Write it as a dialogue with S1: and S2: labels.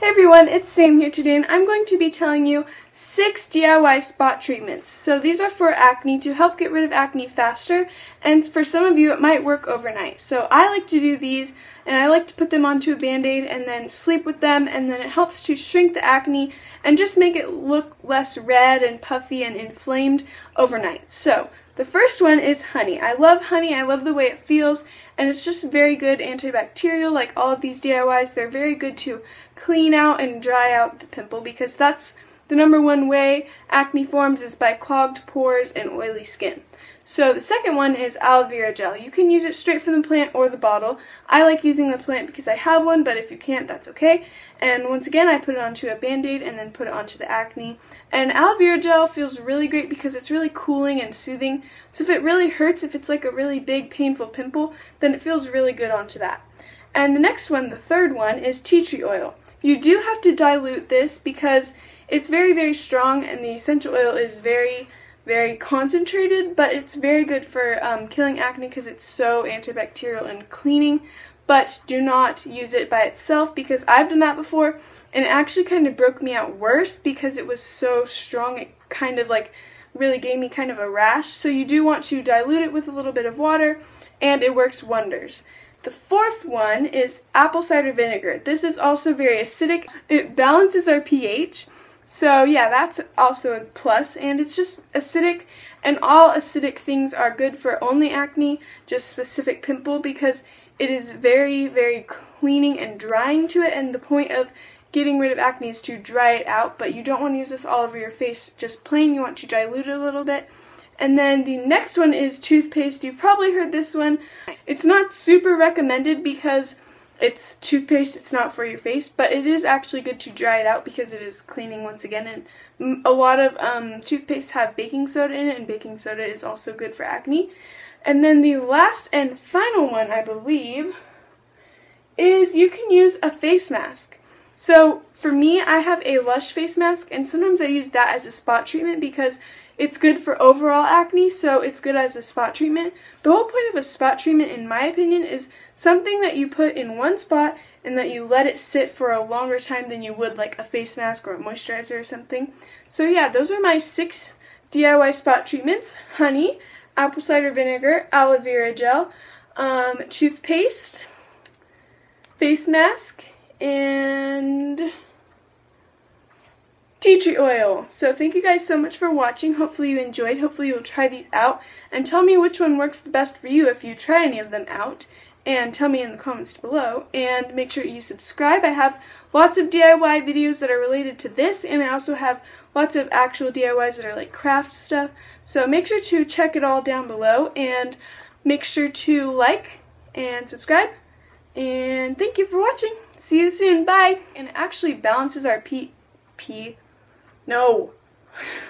S1: Hey everyone, it's Sam here today and I'm going to be telling you 6 DIY spot treatments. So these are for acne to help get rid of acne faster and for some of you it might work overnight. So I like to do these and I like to put them onto a band-aid and then sleep with them and then it helps to shrink the acne and just make it look less red and puffy and inflamed overnight. So the first one is honey. I love honey. I love the way it feels and it's just very good antibacterial like all of these DIYs. They're very good to clean out and dry out the pimple because that's the number one way acne forms is by clogged pores and oily skin. So the second one is aloe vera gel. You can use it straight from the plant or the bottle. I like using the plant because I have one, but if you can't, that's okay. And once again, I put it onto a band-aid and then put it onto the acne. And aloe vera gel feels really great because it's really cooling and soothing. So if it really hurts, if it's like a really big painful pimple, then it feels really good onto that. And the next one, the third one, is tea tree oil. You do have to dilute this because it's very, very strong and the essential oil is very, very concentrated, but it's very good for um, killing acne because it's so antibacterial and cleaning. But do not use it by itself because I've done that before and it actually kind of broke me out worse because it was so strong. It kind of like really gave me kind of a rash. So you do want to dilute it with a little bit of water and it works wonders. The fourth one is apple cider vinegar. This is also very acidic. It balances our pH. So yeah, that's also a plus and it's just acidic and all acidic things are good for only acne, just specific pimple because it is very, very cleaning and drying to it and the point of getting rid of acne is to dry it out, but you don't want to use this all over your face just plain. You want to dilute it a little bit and then the next one is toothpaste. You've probably heard this one. It's not super recommended because it's toothpaste, it's not for your face, but it is actually good to dry it out because it is cleaning once again. And a lot of um, toothpastes have baking soda in it, and baking soda is also good for acne. And then the last and final one, I believe, is you can use a face mask. So for me, I have a Lush face mask, and sometimes I use that as a spot treatment because it's good for overall acne, so it's good as a spot treatment. The whole point of a spot treatment, in my opinion, is something that you put in one spot and that you let it sit for a longer time than you would like a face mask or a moisturizer or something. So yeah, those are my six DIY spot treatments. Honey, apple cider vinegar, aloe vera gel, um, toothpaste, face mask, and tea tree oil. So thank you guys so much for watching. Hopefully you enjoyed. Hopefully you'll try these out. And tell me which one works the best for you if you try any of them out. And tell me in the comments below. And make sure you subscribe. I have lots of DIY videos that are related to this. And I also have lots of actual DIYs that are like craft stuff. So make sure to check it all down below. And make sure to like and subscribe. And thank you for watching. See you soon. Bye. And it actually balances our P... P... No.